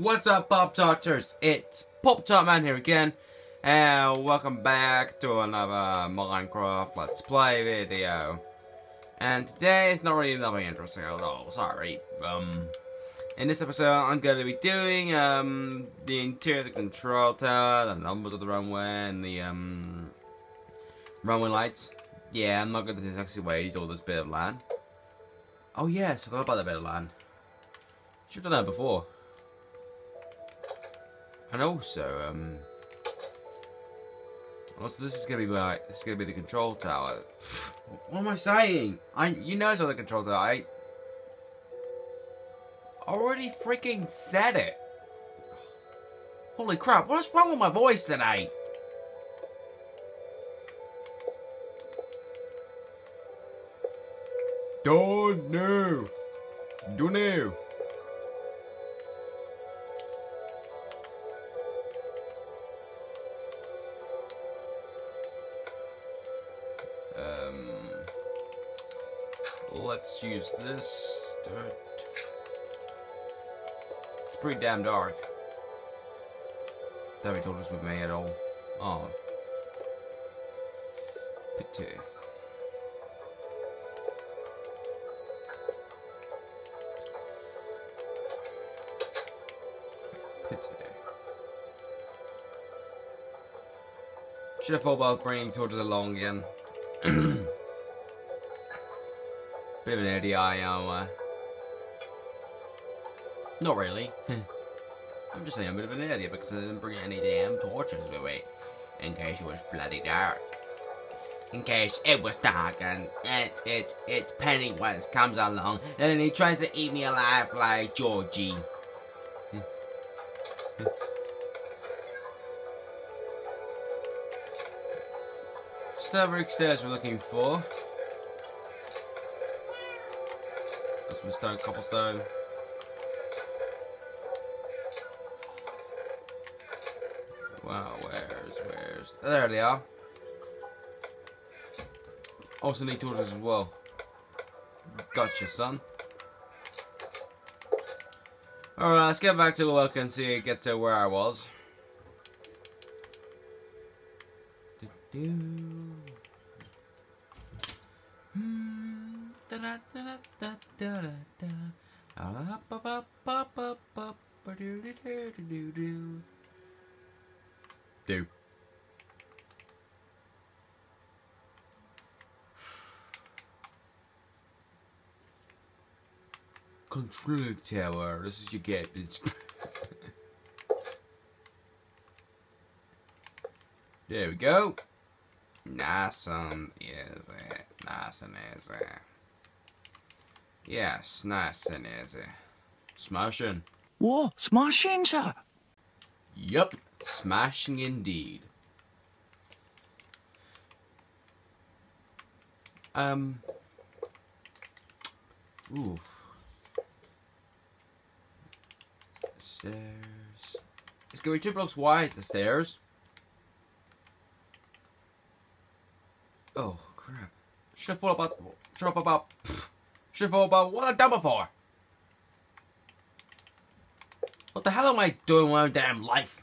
What's up, Pop Tarters? It's Pop Tart Man here again, and welcome back to another Minecraft Let's Play video. And today is not really nothing interesting at all. Sorry. Um, in this episode, I'm going to be doing um the interior of the control tower, the numbers of the runway, and the um runway lights. Yeah, I'm not going to actually waste all this bit of land. Oh yes, I forgot about that bit of land. Should have done that before. And also, um, also this is gonna be my this is gonna be the control tower. What am I saying? I you know it's not the control tower. I already freaking said it. Holy crap! What is wrong with my voice today? Don't know. Don't know. Let's use this dirt. It's pretty damn dark. We told us with me at all. Oh. Pity. Pity. Should have thought about bringing torches along again. Bit of an idiot, I am. Uh, not really. I'm just saying I'm a bit of an idiot because I didn't bring any damn torches with me. In case it was bloody dark. In case it was dark and it, it, it Pennywise comes along and he tries to eat me alive like Georgie. Fabric stairs we're looking for. Some stone, cobblestone. Wow, where's, where's... There they are. Also need torches as well. Gotcha, son. Alright, let's get back to work and see it gets to where I was. Do-do. Do. Control tower. This is your get. It's there we go. Nice um, and easy. Eh. Nice and easy. Yes, nice and easy. Smashing. Whoa, smashing, sir. Yup, smashing indeed. Um. Ooh. Stairs. It's gonna be two blocks wide, the stairs. Oh, crap. Should have thought about. Should have about. Thought about what I've done before. What the hell am I doing with my damn life?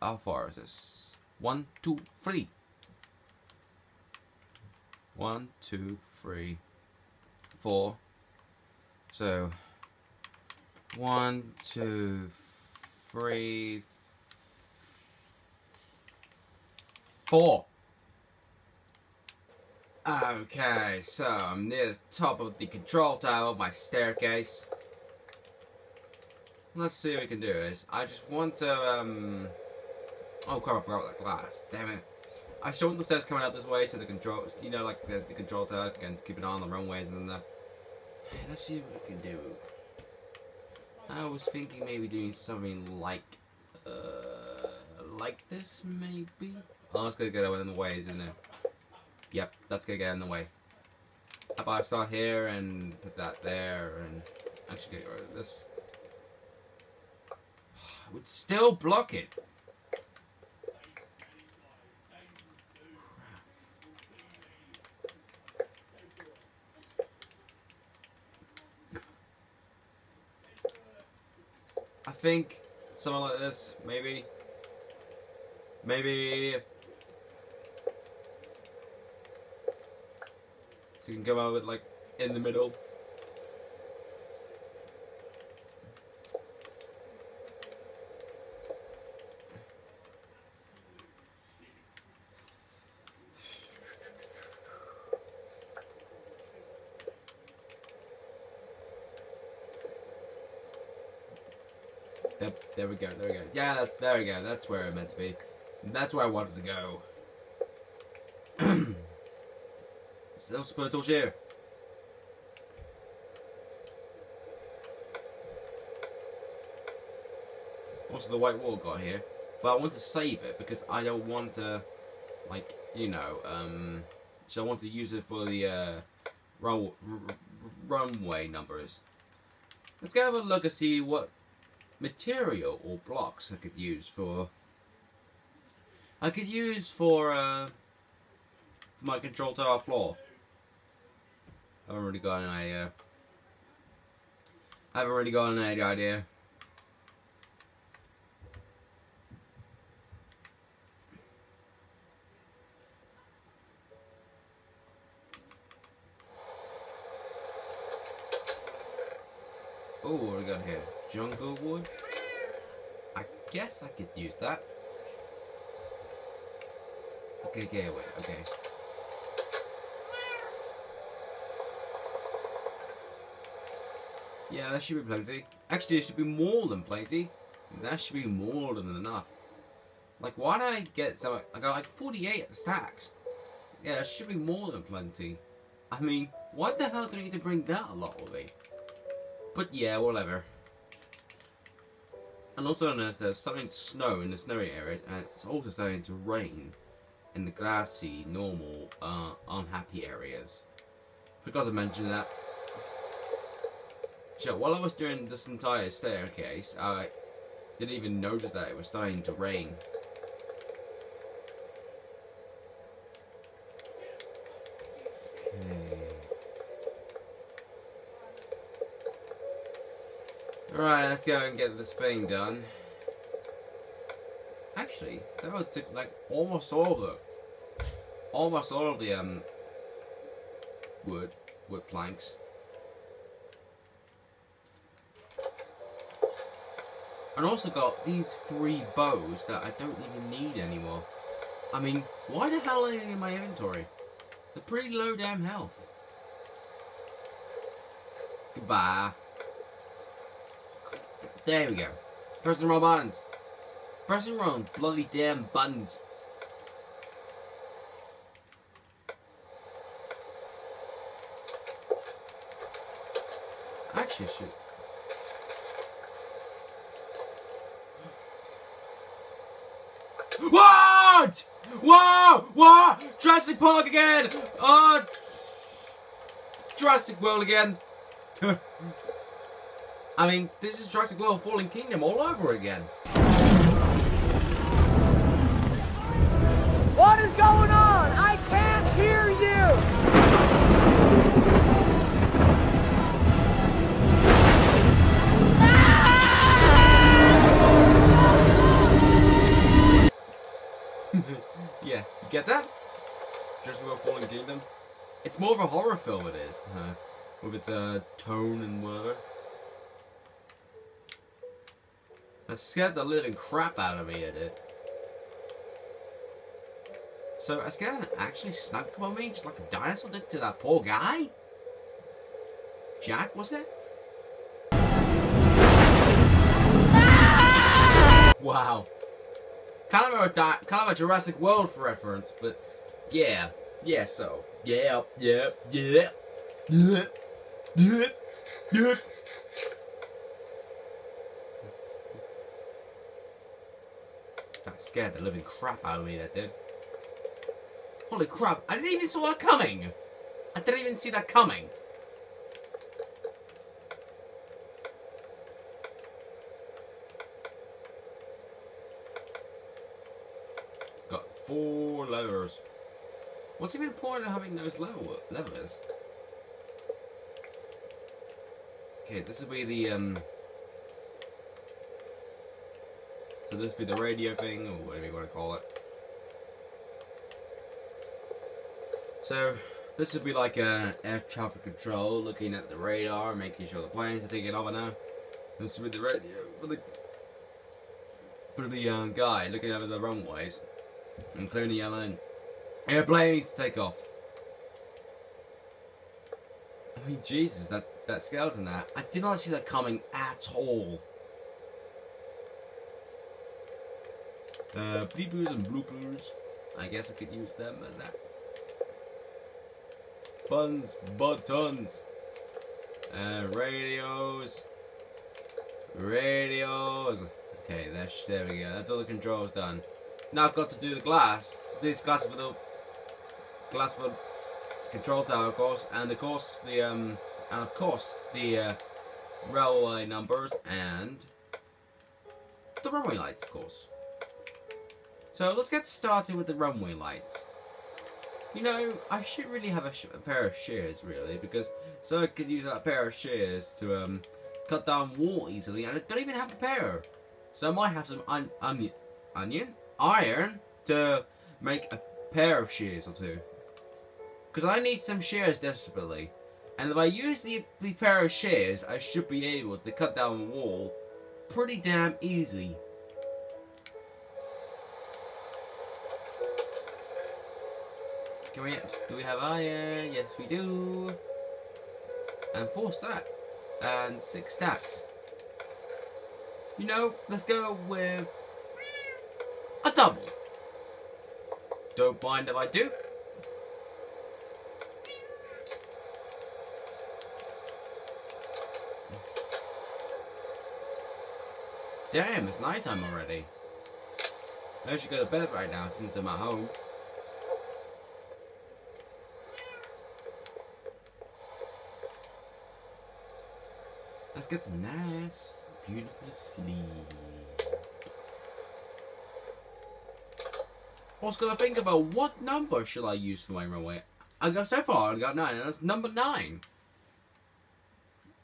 How far is this? One, two, three. One, two, three, four. So, one, two, three, four. Okay, so I'm near the top of the control tower of my staircase. Let's see what we can do is I just want to um Oh crap, I forgot that glass. Damn it. I showed the stairs coming out this way so the control you know like the, the control tower can keep it on the runways and that. Let's see what we can do. I was thinking maybe doing something like uh like this maybe. Oh, that's gonna get out in the way, isn't it? Yep, that's gonna get in the way. I start here and put that there and actually get rid of this. I would still block it. I think something like this, maybe. Maybe You can come out with like in the middle. Yep, there we go, there we go. Yeah, that's there we go. That's where it meant to be. That's where I wanted to go. Still supposed to here. Also, the white wall got here, but I want to save it because I don't want to, like, you know, um, so I want to use it for the uh, run runway numbers. Let's go have a look and see what material or blocks I could use for I could use for uh, my control tower floor. I haven't really got an idea. I haven't really got any idea. Oh, what do we got here? Jungle wood? I guess I could use that. Okay, okay, wait, okay. Yeah, that should be plenty. Actually, it should be more than plenty. That should be more than enough. Like, why did I get so... I got like 48 stacks. Yeah, it should be more than plenty. I mean, why the hell do I need to bring that a lot with me? But yeah, whatever. And also notice there's starting to snow in the snowy areas, and it's also starting to rain in the glassy, normal, uh, unhappy areas. Forgot to mention that. So while I was doing this entire staircase, I didn't even notice that it was starting to rain. Alright, let's go and get this thing done. Actually, that would take like almost all of the almost all of the um wood wood planks. And also got these three bows that I don't even need anymore. I mean, why the hell are they in my inventory? They're pretty low damn health. Goodbye. There we go. Pressing wrong buttons. Pressing wrong bloody damn buttons. Actually, shoot. What? Whoa! What? Jurassic Park again! Oh! Jurassic World again! I mean, this is Jurassic World Fallen Kingdom all over again. What is going on? Yeah, you get that? Jurassic World Fallen Kingdom? It's more of a horror film, it is. Uh, with its uh, tone and whatever. That scared the living crap out of me, it did. So, a skeleton actually snuck up on me, just like a dinosaur did to that poor guy? Jack, was it? Wow. Kind of a di- kind of a Jurassic World for reference, but yeah, yeah. So yeah, yeah, yeah, yeah, yeah, yeah. That scared the living crap out of me. That did. Holy crap! I didn't even saw that coming. I didn't even see that coming. Got four levers. What's even the point of having those level levers? Okay, this will be the um. So this would be the radio thing, or whatever you want to call it. So, this would be like a air traffic control, looking at the radar, making sure the planes are taking off and now. This would be the radio for the, for the uh, guy looking over the runways and clearing the yellow in. Airplanes take off. I mean, Jesus, that, that skeleton there. I did not see that coming at all. Uh, bleepers and bloopers. I guess I could use them as that. Buns, buttons. Uh, radios. Radios. Okay, there we go. That's all the controls done. Now I've got to do the glass. This glass for the glass for control tower, of course, and of course the um, and of course the uh, railway numbers and the runway lights, of course. So let's get started with the runway lights. You know, I should really have a, a pair of shears, really, because so I could use that pair of shears to um, cut down wall easily, and I don't even have a pair. So I might have some on onion, iron to make a pair of shears or two. Because I need some shears desperately. And if I use the, the pair of shears, I should be able to cut down the wall pretty damn easy. Can we, do we have iron? Yes, we do. And four stack. And six stacks. You know, let's go with a double. Don't mind if I do. Damn, it's nighttime already. I should go to bed right now since I'm at home. Let's get some nice, beautiful sleep. I was gonna think about what number should I use for my runway. I got so far I got nine, and that's number nine.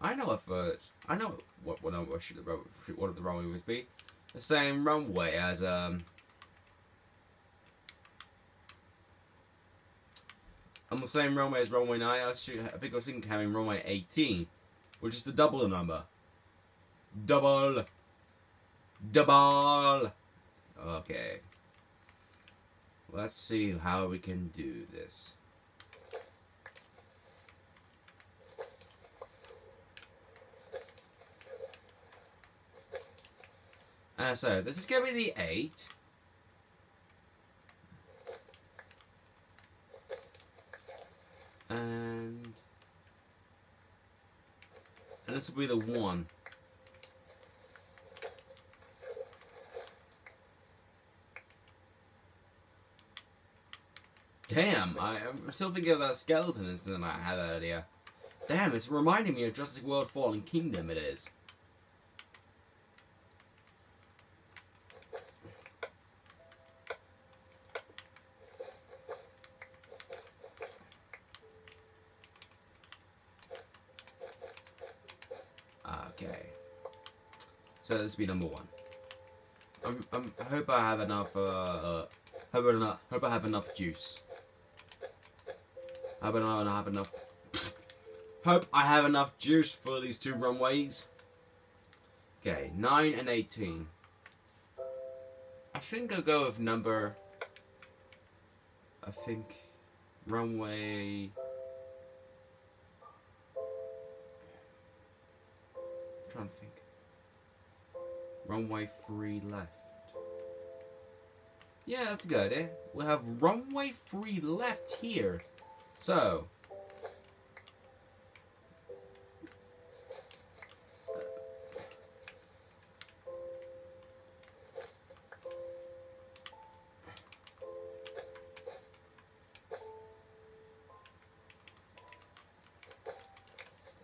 I know if uh, I know what what number should the should the runways be. The same runway as um. On the same runway as runway nine, I, should, I think I was thinking having runway eighteen, which is the double the number. Double. Double. Okay. Let's see how we can do this. Uh, so, this is going to be the 8. And... And this will be the 1. Damn, I, am still thinking of that skeleton incident I had earlier. Damn, it's reminding me of Jurassic World Fallen Kingdom, it is. Okay. So this will be number one. I'm, I'm, I hope I have enough, uh, uh hope, enough, hope I have enough juice. Hope I don't have enough, hope I have enough juice for these two runways. Okay, 9 and 18. I think I'll go with number, I think, runway trying to think. Runway 3 left. Yeah, that's good idea. We'll have runway 3 left here. So.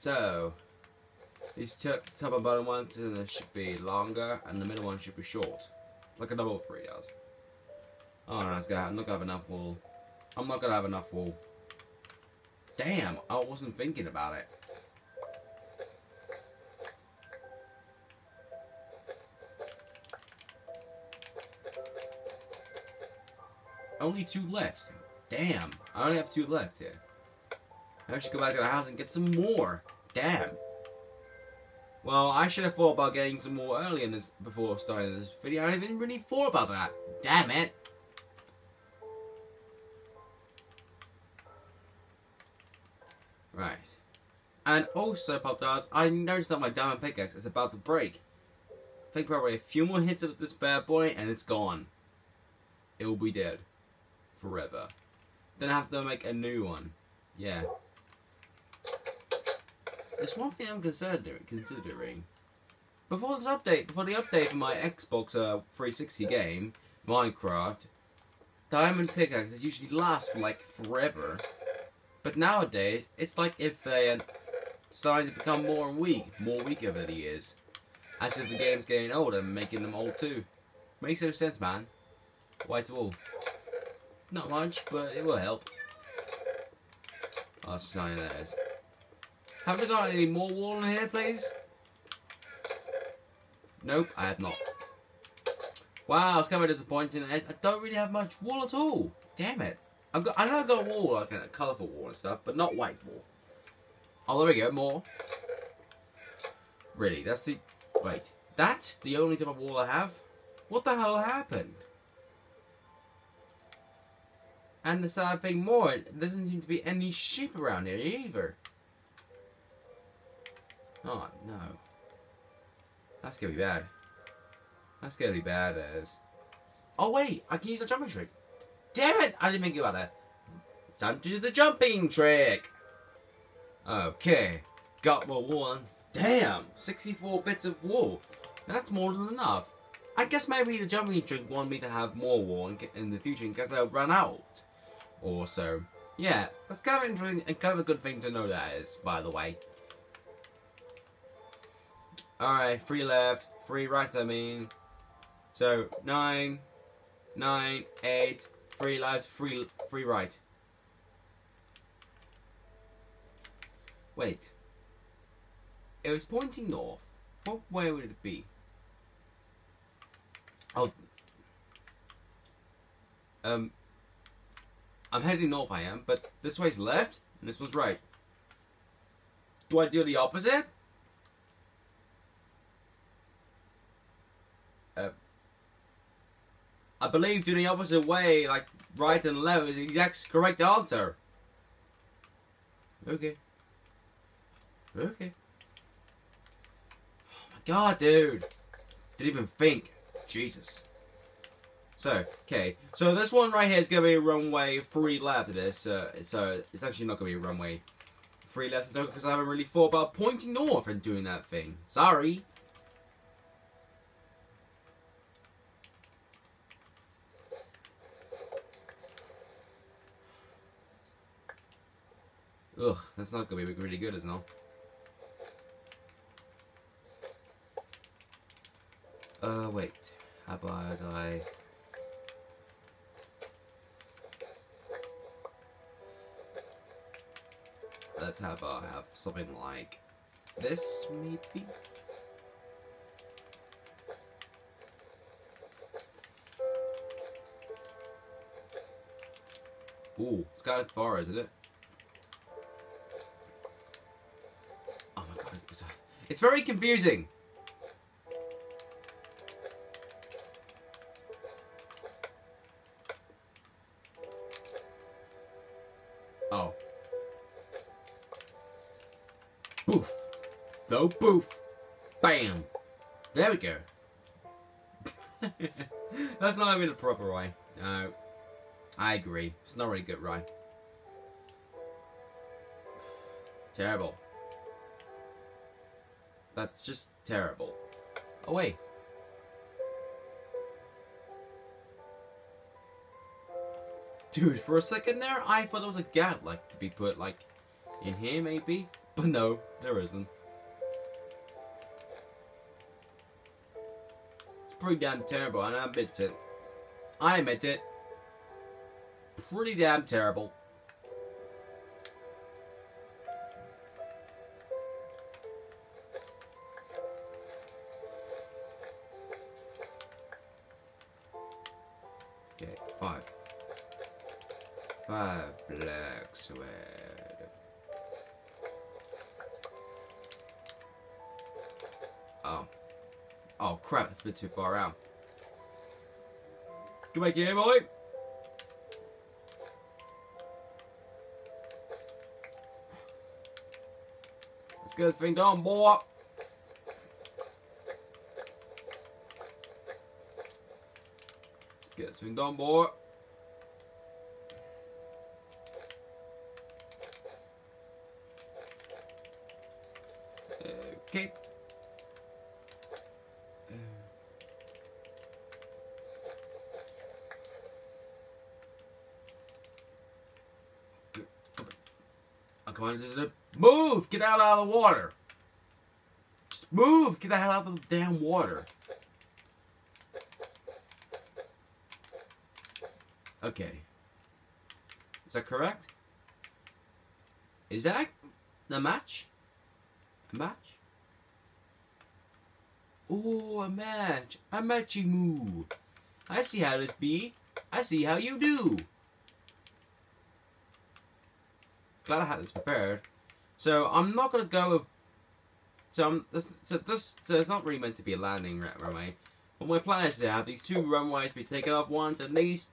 So, these top, top and bottom ones uh, should be longer, and the middle one should be short. Like a double three does. Oh, no, it's gonna, I'm not gonna have enough wool. I'm not gonna have enough wool. Damn, I wasn't thinking about it. Only two left. Damn, I only have two left here. I should go back to the house and get some more. Damn. Well, I should have thought about getting some more earlier in this, before starting this video. I didn't really thought about that. Damn it. And also, Pop I noticed that my diamond pickaxe is about to break. I think probably a few more hits of this bad boy and it's gone. It will be dead. Forever. Then I have to make a new one. Yeah. There's one thing I'm considering. Considering. Before this update, before the update for my Xbox uh, 360 game, Minecraft, diamond pickaxes usually last for like forever. But nowadays, it's like if they're starting to become more and weak, more weak over the years. As if the game's getting older and making them old too. Makes no sense, man. White wall. Not much, but it will help. Oh, that's just how that is. Haven't I got any more wall in here, please? Nope, I have not. Wow, it's kind of disappointing. I don't really have much wall at all. Damn it. I've got, I know I've got a wall, like a colourful wall and stuff, but not white wall. Oh, there we go, more. Really, that's the... Wait, that's the only type of wall I have? What the hell happened? And the sad thing more, there doesn't seem to be any sheep around here either. Oh, no. That's gonna be bad. That's gonna be bad as... Oh wait, I can use a jumping trick. Damn it! I didn't think about that. It's time to do the jumping trick. Okay, got my one. Damn, 64 bits of wool. That's more than enough. I guess maybe the jumping trick wanted me to have more wool in, the future in case I run out. Or so. Yeah, that's kind of interesting and kind of a good thing to know that is, by the way. Alright, three left, three right I mean. So, nine, nine, eight, three left, three, three right. Wait. It was pointing north. What way would it be? Oh. Um. I'm heading north, I am, but this way's left, and this was right. Do I do the opposite? Uh, I believe doing the opposite way, like right and left, is the exact correct answer. Okay. Okay. Oh my god, dude. Didn't even think. Jesus. So, okay. So this one right here is going to be runway three left of this. So it's actually not going to be runway three left because I haven't really thought about pointing north and doing that thing. Sorry. Ugh, that's not going to be really good, is not? Uh, wait. How about I... Let's have uh, have something like this, maybe? Ooh, it's kind of far, isn't it? Oh my god, it's, it's very confusing! No boof. Bam. There we go. That's not even a proper way. No. I agree. It's not really good right. Terrible. That's just terrible. Oh wait. Dude, for a second there, I thought there was a gap, like, to be put, like, in here, maybe? But no, there isn't. Pretty damn terrible, and I admit it. I admit it. Pretty damn terrible. Oh crap, that's a bit too far out. Come back here, boy. Let's get this thing done, boy. Get this thing done, boy. Get out of the water! Just move! Get out of the damn water! Okay. Is that correct? Is that the match? A match? Oh, a match. A matchy moo. I see how this be. I see how you do. Glad I had this prepared. So I'm not gonna go with. So I'm, this, so this so it's not really meant to be a landing runway. But my plan is to have these two runways be taken off ones, and these,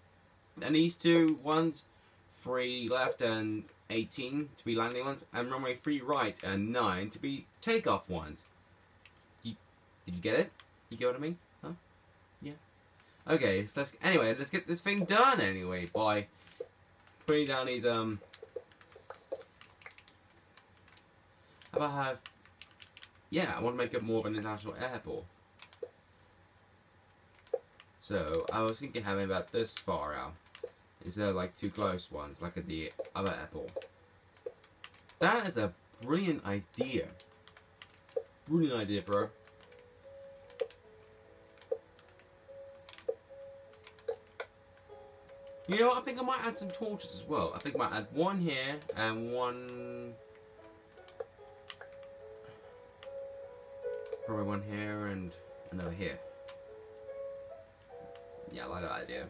and these two ones, three left and 18 to be landing ones, and runway 3 right and 9 to be takeoff ones. You, did you get it? You get what I mean? Huh? Yeah. Okay, let's, anyway, let's get this thing done anyway by putting down these, um... About have... Yeah, I want to make it more of an international airport. So, I was thinking having about this far out instead of like two close ones like at the other airport. That is a brilliant idea. Brilliant idea, bro. You know, I think I might add some torches as well. I think I might add one here and one. Probably one here and another here. Yeah, I like that idea.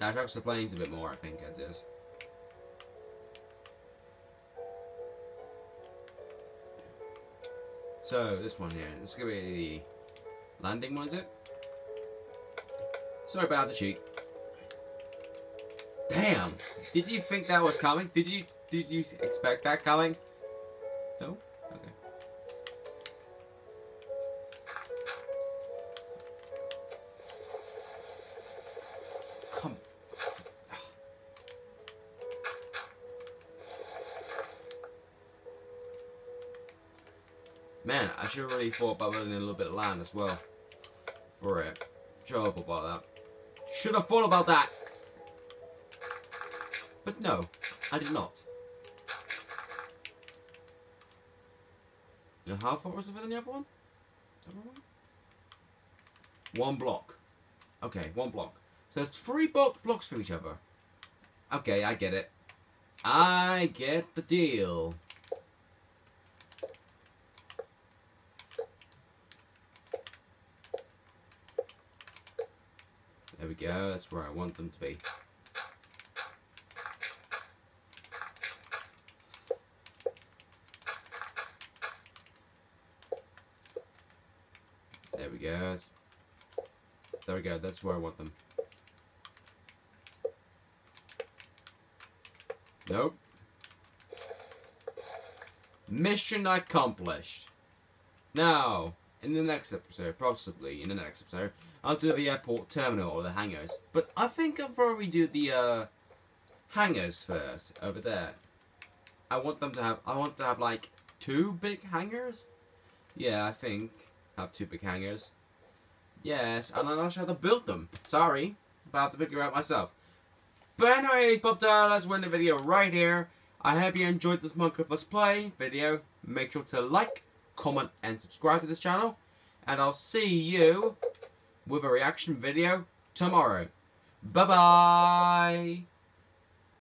That attracts the planes a bit more, I think, as is. So, this one here. This is going to be the landing one, is it? Sorry about the cheek. Damn! Did you think that was coming? Did you did you expect that coming? Thought about building a little bit of land as well. For it. Trouble about that. Should have thought about that! But no, I did not. Now, how far was it than the other one? One? Block. Okay, one block. So it's three block blocks from each other. Okay, I get it. I get the deal. There we go, that's where I want them to be. There we go. There we go, that's where I want them. Nope. Mission accomplished. Now, in the next episode, possibly in the next episode, I'll do the airport terminal or the hangars. But I think I'll probably do the uh, hangars first over there. I want them to have. I want to have like two big hangars. Yeah, I think have two big hangars. Yes, and I'm not sure how to build them. Sorry, have to figure out myself. But anyways, Pop Tarters, let's the video right here. I hope you enjoyed this Minecraft Let's Play video. Make sure to like, comment, and subscribe to this channel. And I'll see you with a reaction video tomorrow. Bye-bye!